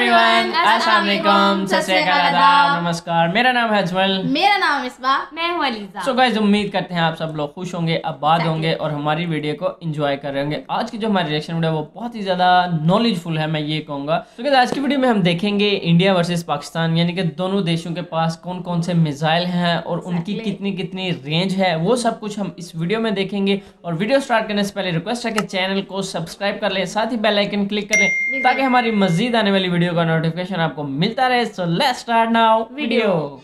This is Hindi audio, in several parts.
एवरीवन अस्सलाम वालेकुम सत श्री अकाल आदाब. नमस्कार. मेरा नाम है अजमल. मेरा नाम इस्बा मैं हूँ अलीजा. सो गाइस उम्मीद करते हैं आप सब लोग खुश होंगे आबाद होंगे और हमारी वीडियो को एंजॉय कर रहे होंगे। आज की जो हमारी रिएक्शन वीडियो है वो बहुत ही ज़्यादा नॉलेजफुल है मैं ये कहूँगा। तो गाइस आज की वीडियो में हम देखेंगे इंडिया वर्सेस पाकिस्तान यानी कि दोनों देशों के पास कौन कौन से मिसाइल हैं और उनकी कितनी कितनी रेंज है वो सब कुछ हम इस वीडियो में देखेंगे। और वीडियो स्टार्ट करने से पहले रिक्वेस्ट है कि चैनल को सब्सक्राइब कर लें साथ ही बेल आइकन क्लिक कर लें ताकि हमारी मजीद आने वाली वीडियो का नोटिफिकेशन आपको मिलता रहे so let's start now video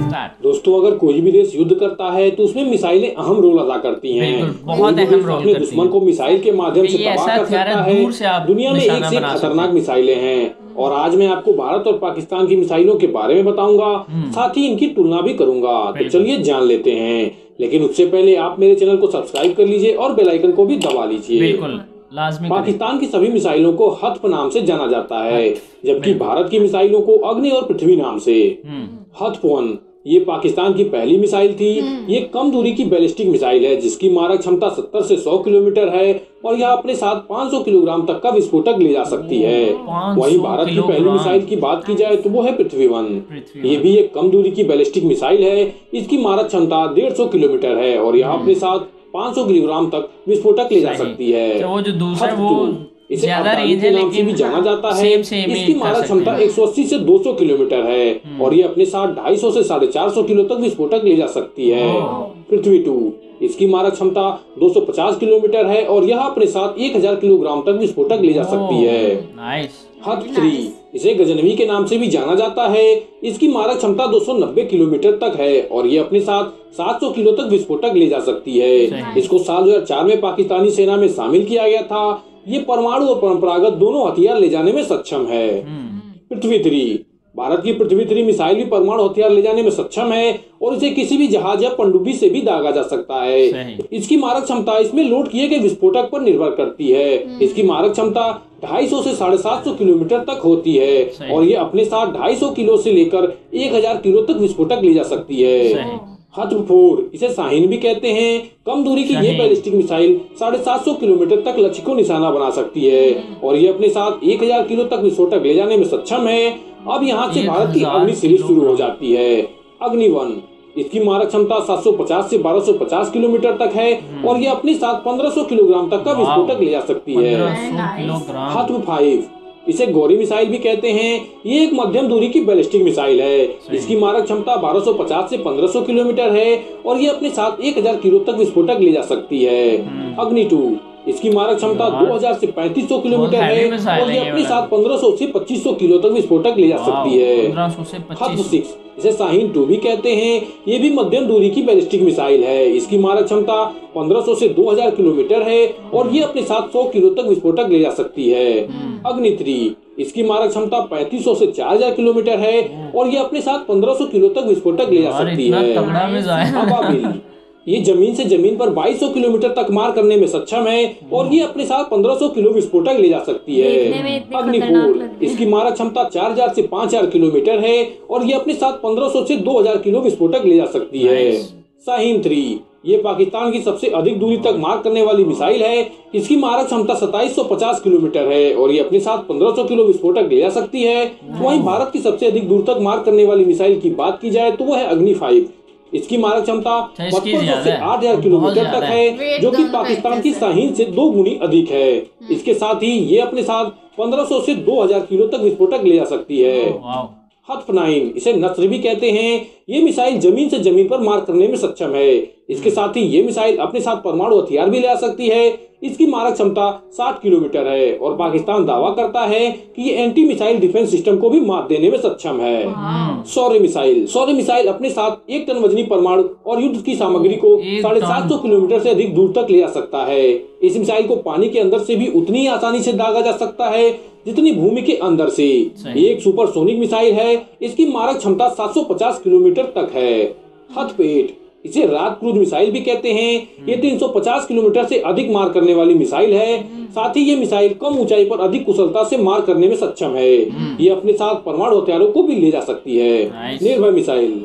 start दोस्तों अगर कोई भी देश युद्ध करता है तो उसमें मिसाइलें अहम रोल अदा करती हैं। बहुत अहम रोल अपने करती दुश्मन को मिसाइल के माध्यम से तबाह कर सकता है। दूर से आप दुनिया में एक से खतरनाक मिसाइलें हैं। और आज मैं आपको भारत और पाकिस्तान की मिसाइलों के बारे में बताऊँगा। साथ ही इनकी तुलना भी करूँगा। तो हम्म। चलिए जान लेते हैं। लेकिन उससे पहले आप मेरे चैनल को सब्सक्राइब कर लीजिए और बेल आइकन को भी दबा लीजिए। पाकिस्तान की सभी मिसाइलों को हत्फ नाम से जाना जाता है जबकि भारत की मिसाइलों को अग्नि और पृथ्वी नाम से। हम्म, हथ वन। ये पाकिस्तान की पहली मिसाइल थी। ये कम दूरी की बैलिस्टिक मिसाइल है जिसकी मारक क्षमता 70 से 100 किलोमीटर है और यह अपने साथ 500 किलोग्राम तक का विस्फोटक ले जा सकती है। 500 वहीं भारत की पहली मिसाइल की बात की जाए तो वो है पृथ्वी वन ये भी एक कम दूरी की बैलिस्टिक मिसाइल है इसकी मारक क्षमता 150 किलोमीटर है और यह अपने साथ 500 किलोग्राम तक विस्फोटक ले जा सकती है। तो वो जो दूसरा वो टू, इसे ज़्यादा रेंज है के नाम से लेकिन भी जाना जाता है। सेम सेम इसकी मारक क्षमता 180 से 200 किलोमीटर है और ये अपने साथ 250 से 450 किलो तक विस्फोटक ले जा सकती है। पृथ्वी टू इसकी मारक क्षमता 250 किलोमीटर है और यह अपने साथ 1000 किलोग्राम तक विस्फोटक ले जा सकती है। हथ थ्री इसे गजनवी के नाम से भी जाना जाता है। इसकी मारक क्षमता 290 किलोमीटर तक है और ये अपने साथ 700 किलो तक विस्फोटक ले जा सकती है। इसको साल 2004 में पाकिस्तानी सेना में शामिल किया गया था। ये परमाणु और परंपरागत दोनों हथियार ले जाने में सक्षम है। पृथ्वी थ्री। भारत की पृथ्वी थ्री मिसाइल भी परमाणु हथियार ले जाने में सक्षम है और इसे किसी भी जहाज़ या पनडुब्बी से भी दागा जा सकता है। इसकी मारक क्षमता इसमें लोड किए गए विस्फोटक पर निर्भर करती है। इसकी मारक क्षमता 250 से साढ़े सात सौ किलोमीटर तक होती है और ये अपने साथ 250 किलो से लेकर 1000 किलो तक विस्फोटक ले जा सकती है। सही। इसे साहिन भी कहते हैं। कम दूरी की ये शाहीन। बैलिस्टिक मिसाइल साढ़े सात सौ किलोमीटर तक लक्ष्य को निशाना बना सकती है। और ये अपने साथ एक हज़ार किलो तक विस्फोटक ले जाने में सक्षम है। अब यहाँ से भारत की अग्नि सीरीज़ शुरू हो जाती है। अग्नि वन इसकी मारक क्षमता 750 से 1250 किलोमीटर तक है। और ये अपने साथ 1500 किलोग्राम तक का विस्फोटक ले जा सकती है। 1500 किलोग्राम। हत्व फाइव इसे गौरी मिसाइल भी कहते हैं। ये एक मध्यम दूरी की बैलिस्टिक मिसाइल है। इसकी मारक क्षमता 1250 से 1500 किलोमीटर है और ये अपने साथ 1000 किलो तक विस्फोटक ले जा सकती है। अग्नि टू इसकी मारक क्षमता वाह। 2000 से 3500 किलोमीटर है और ये अपने। साथ 1500 से 2500 किलो तक विस्फोटक ले जा सकती है। 1500 से हत्व 2500 सिक्स इसे साहिन टू भी कहते हैं। ये भी मध्यम दूरी की बैलिस्टिक मिसाइल है। इसकी मारक क्षमता 1500 से 2000 किलोमीटर है और ये अपने साथ 100 किलो तक विस्फोटक ले जा सकती है। अग्नि थ्री इसकी मारक क्षमता 3500 से 4000 किलोमीटर है और ये अपने साथ 1500 किलो तक विस्फोटक ले जा सकती है। ये ज़मीन से ज़मीन पर 2200 किलोमीटर तक मार करने में सक्षम है और ये अपने साथ 1500 किलो विस्फोटक ले जा सकती है। अग्निपुर। इसकी मारक क्षमता 4000 से 5000 किलोमीटर है और ये अपने साथ 1500 से 2000 किलो विस्फोटक ले जा सकती है. साहिम थ्री ये पाकिस्तान की सबसे अधिक दूरी तक मार करने वाली मिसाइल है। इसकी मारक क्षमता 2750 किलोमीटर है और ये अपने साथ 1500 किलो विस्फोटक ले जा सकती है। वहीं भारत की सबसे अधिक दूर तक मार करने वाली मिसाइल की बात की जाए तो वो है अग्नि फाइव इसकी मारक क्षमता अच्छा, पचपन से आठ हज़ार किलोमीटर तक है। जो कि पाकिस्तान की शाहीन साहिन से दो गुनी अधिक है। इसके साथ ही ये अपने साथ 1500 से 2000 किलो तक विस्फोटक ले जा सकती है। हथ नाइन इसे नस्र भी कहते हैं। ये मिसाइल ज़मीन से ज़मीन पर मार करने में सक्षम है। इसके साथ ही ये मिसाइल अपने साथ परमाणु हथियार भी ले जा सकती है। इसकी मारक क्षमता 60 किलोमीटर है और पाकिस्तान दावा करता है कि ये एंटी मिसाइल डिफेंस सिस्टम को भी मात देने में सक्षम है। सौर्य मिसाइल सौर्य मिसाइल अपने साथ एक टन वजनी परमाणु और युद्ध की सामग्री को साढ़े सात सौ किलोमीटर से अधिक दूर तक ले जा सकता है। इस मिसाइल को पानी के अंदर से भी उतनी आसानी से दागा जा सकता है जितनी भूमि के अंदर से। एक सुपरसोनिक मिसाइल है। इसकी मारक क्षमता 750 किलोमीटर तक है। हथपेट। इसे रात क्रूज मिसाइल भी कहते हैं। ये 350 किलोमीटर से अधिक मार करने वाली मिसाइल है। साथ ही ये मिसाइल कम ऊंचाई पर अधिक कुशलता से मार करने में सक्षम है। ये अपने साथ परमाणु हथियारों को भी ले जा सकती है। निर्भय मिसाइल।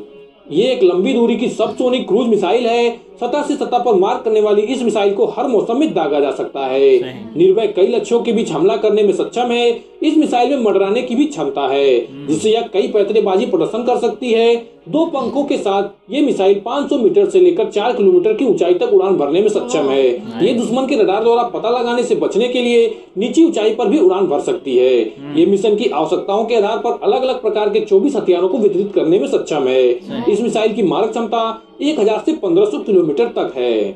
ये एक लंबी दूरी की सबसोनिक क्रूज मिसाइल है। सतह से सतह पर मार करने वाली इस मिसाइल को हर मौसम में दागा जा सकता है। निर्भय कई लक्ष्यों के बीच हमला करने में सक्षम है। इस मिसाइल में मडराने की भी क्षमता है जिससे यह कई पैतरेबाजी प्रदर्शन कर सकती है। दो पंखों के साथ ये मिसाइल 500 मीटर से लेकर 4 किलोमीटर की ऊंचाई तक उड़ान भरने में सक्षम है। ये दुश्मन के रडार द्वारा पता लगाने से बचने के लिए नीची ऊंचाई पर भी उड़ान भर सकती है। ये मिशन की आवश्यकताओं के आधार पर अलग अलग प्रकार के 24 हथियारों को वितरित करने में सक्षम है। इस मिसाइल की मारक क्षमता 1000 से 1500 किलोमीटर तक है।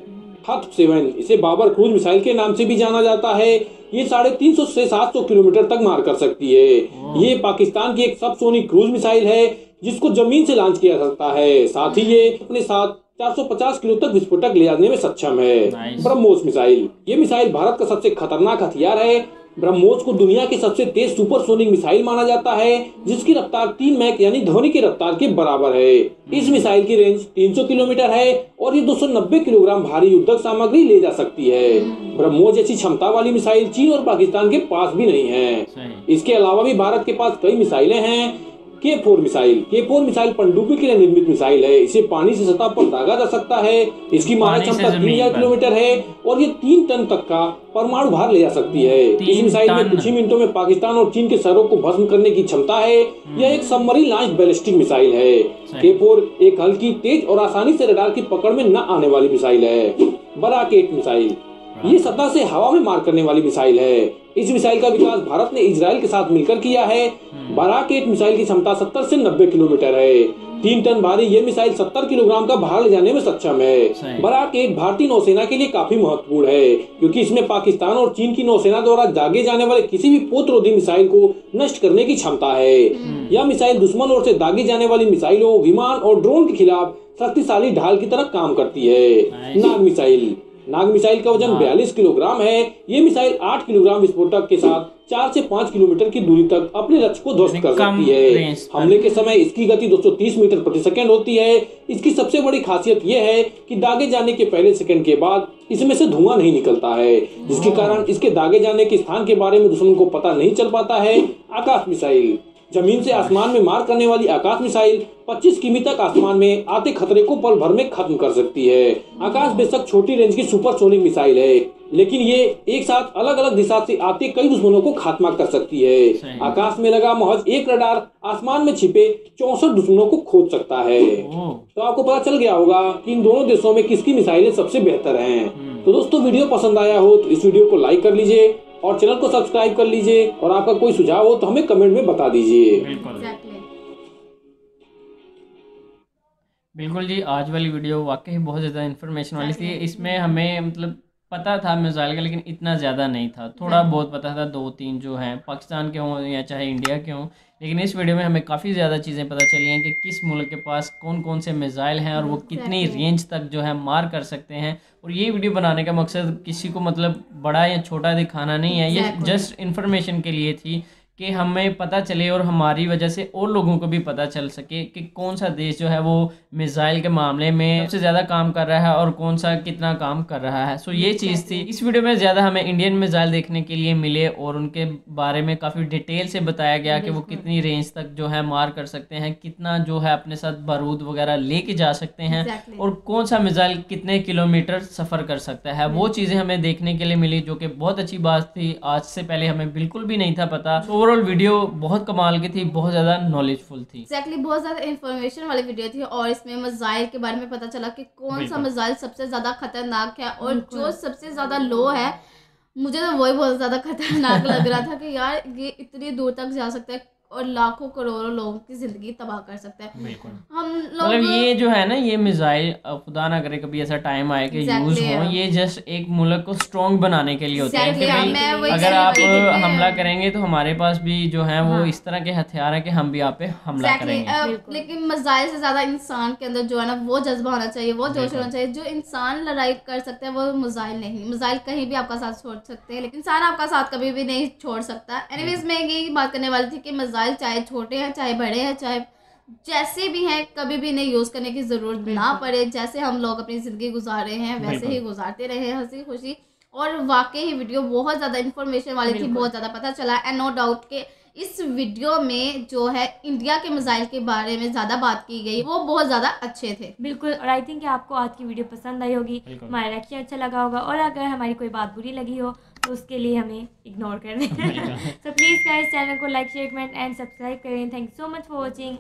हथ सेवन इसे बाबर क्रूज मिसाइल के नाम से भी जाना जाता है। ये साढ़े तीन सौ से सात सौ किलोमीटर तक मार कर सकती है। ये पाकिस्तान की एक सबसोनिक क्रूज मिसाइल है जिसको ज़मीन से लॉन्च किया जा सकता है। साथ ही ये अपने साथ 450 किलो तक विस्फोटक ले जाने में सक्षम है। ब्रह्मोस मिसाइल। ये मिसाइल भारत का सबसे खतरनाक हथियार है ब्रह्मोस को दुनिया के सबसे तेज सुपरसोनिक मिसाइल माना जाता है जिसकी रफ्तार तीन मैक यानी ध्वनि की रफ्तार के बराबर है। इस मिसाइल की रेंज 300 किलोमीटर है और ये 290 किलोग्राम भारी युद्धक सामग्री ले जा सकती है। ब्रह्मोस जैसी क्षमता वाली मिसाइल चीन और पाकिस्तान के पास भी नहीं है। इसके अलावा भी भारत के पास कई मिसाइलें हैं K four missile K four missile पनडुब्बी के लिए निर्मित मिसाइल है। इसे पानी से सतह पर दागा जा सकता है। इसकी मारक क्षमता तीन हज़ार किलोमीटर है और ये तीन टन तक का परमाणु भार ले जा सकती है। इस मिसाइल में कुछ ही मिनटों में पाकिस्तान और चीन के शहरों को भस्म करने की क्षमता है। यह एक सबमरीन लॉन्च बैलिस्टिक मिसाइल है। के फोर एक हल्की तेज और आसानी से रडार की पकड़ में न आने वाली मिसाइल है। बराकेट मिसाइल ये सतह से हवा में मार करने वाली मिसाइल है। इस मिसाइल का विकास भारत ने इसराइल के साथ मिलकर किया है। बराकेट मिसाइल की क्षमता 70 से 90 किलोमीटर है। तीन टन भारी ये मिसाइल 70 किलोग्राम का भार ले जाने में सक्षम है। सही। बराकेट भारतीय नौसेना के लिए काफ़ी महत्वपूर्ण है क्योंकि इसमें पाकिस्तान और चीन की नौसेना द्वारा दागे जाने वाले किसी भी पोतरोधी मिसाइल को नष्ट करने की क्षमता है। यह मिसाइल दुश्मन और से दागी जाने वाली मिसाइलों विमान और ड्रोन के खिलाफ शक्तिशाली ढाल की तरह काम करती है। नाग मिसाइल। नाग मिसाइल का वज़न 42 किलोग्राम है। ये मिसाइल आठ किलोग्राम विस्फोटक के साथ चार से 5 किलोमीटर की दूरी तक अपने लक्ष्य को ध्वस्त कर सकती है। हमले के समय इसकी गति 230 मीटर प्रति सेकंड होती है। इसकी सबसे बड़ी खासियत यह है कि दागे जाने के पहले सेकंड के बाद इसमें से धुआँ नहीं निकलता है जिसके कारण इसके दागे जाने के स्थान के बारे में दुश्मन को पता नहीं चल पाता है। आकाश मिसाइल। ज़मीन से आसमान में मार करने वाली आकाश मिसाइल 25 किमी तक आसमान में आते खतरे को पल भर में खत्म कर सकती है। आकाश बेशक छोटी रेंज की सुपरसोनिक मिसाइल है लेकिन ये एक साथ अलग अलग दिशा से आते कई दुश्मनों को खात्मा कर सकती है। आकाश में लगा महज एक रडार आसमान में छिपे चौसठ दुश्मनों को खोज सकता है। तो आपको पता चल गया होगा कि इन दोनों देशों में किसकी मिसाइलें सबसे बेहतर हैं। तो दोस्तों वीडियो पसंद आया हो तो इस वीडियो को लाइक कर लीजिए और चैनल को सब्सक्राइब कर लीजिए और आपका कोई सुझाव हो तो हमें कमेंट में बता दीजिए। बिल्कुल। बिल्कुल जी आज वाली वीडियो वाकई बहुत ज़्यादा इन्फॉर्मेशन वाली थी। इसमें हमें मतलब पता था मिसाइल का लेकिन इतना ज़्यादा नहीं था। थोड़ा बहुत पता था दो तीन जो हैं पाकिस्तान के हों या चाहे इंडिया के हों। लेकिन इस वीडियो में हमें काफ़ी ज़्यादा चीज़ें पता चली हैं कि किस मुल्क के पास कौन कौन से मिसाइल हैं और वो कितनी रेंज तक जो है मार कर सकते हैं। और ये वीडियो बनाने का मकसद किसी को मतलब बड़ा या छोटा दिखाना नहीं है। ये जस्ट इन्फॉर्मेशन के लिए थी। कि हमें पता चले और हमारी वजह से और लोगों को भी पता चल सके कि कौन सा देश जो है वो मिसाइल के मामले में सबसे ज़्यादा काम कर रहा है और कौन सा कितना काम कर रहा है। सो ये चीज़ थी। इस वीडियो में ज़्यादा हमें इंडियन मिसाइल देखने के लिए मिले और उनके बारे में काफ़ी डिटेल से बताया गया कि वो कितनी रेंज तक जो है मार कर सकते हैं कितना जो है अपने साथ बारूद वगैरह लेके जा सकते हैं और कौन सा मिसाइल कितने किलोमीटर सफ़र कर सकता है। वो चीज़ें हमें देखने के लिए मिली जो कि बहुत अच्छी बात थी। आज से पहले हमें बिल्कुल भी नहीं था पता। ओवरऑल वीडियो बहुत कमाल की थी बहुत ज़्यादा नॉलेजफुल थी। Exactly, बहुत ज़्यादा इन्फॉर्मेशन वाली वीडियो थी और इसमें मिसाइल के बारे में पता चला कि कौन सा मज़ाइल मिसाइल सबसे ज़्यादा खतरनाक है और जो सबसे ज़्यादा लो है मुझे तो वही बहुत ज़्यादा खतरनाक लग रहा था कि यार ये इतनी दूर तक जा सकता है और लाखों करोड़ों लोगों की ज़िंदगी तबाह कर सकता है। बिल्कुल। हम मतलब ये जो है ना ये मिसाइल खुदा ना करे कभी ऐसा टाइम आए कि Exactly, यूज़ हो ये जस्ट एक मुल्क को स्ट्रॉन्ग बनाने के लिए होते हैं कि भाई अगर आप हमला करेंगे तो हमारे पास भी जो है वो हाँ। इस तरह के हथियार हैं कि हम भी आप पे हमला Exactly, करेंगे। uh, लेकिन मिसाइल से ज़्यादा इंसान के अंदर जो है ना वो जज्बा होना चाहिए वो जोश होना चाहिए। जो इंसान लड़ाई कर सकते हैं वो मिसाइल नहीं। मिसाइल कहीं भी आपका साथ छोड़ सकते हैं लेकिन इंसान आपका साथ कभी भी नहीं छोड़ सकता। एनीवेज मैं यही बात करने वाली थी कि मिसाइल चाहे छोटे हैं चाहे बड़े हैं चाहे जैसे भी हैं कभी भी नहीं यूज़ करने की ज़रूरत ना पड़े। जैसे हम लोग अपनी ज़िंदगी गुजार रहे हैं वैसे ही गुजारते रहे हँसी खुशी और वाकई ही वीडियो बहुत ज़्यादा इन्फॉर्मेशन वाली थी बहुत ज़्यादा पता चला। एंड नो डाउट के इस वीडियो में जो है इंडिया के मिसाइल के बारे में ज़्यादा बात की गई। वो बहुत ज़्यादा अच्छे थे। बिल्कुल। और आई थिंक आपको आज की वीडियो पसंद आई होगी। हमारा रिएक्शन अच्छा लगा होगा। और अगर हमारी कोई बात बुरी लगी हो तो उसके लिए हमें इग्नोर कर दें सो प्लीज़ गाइस चैनल को like share comment and subscribe करें। Thank you so much for watching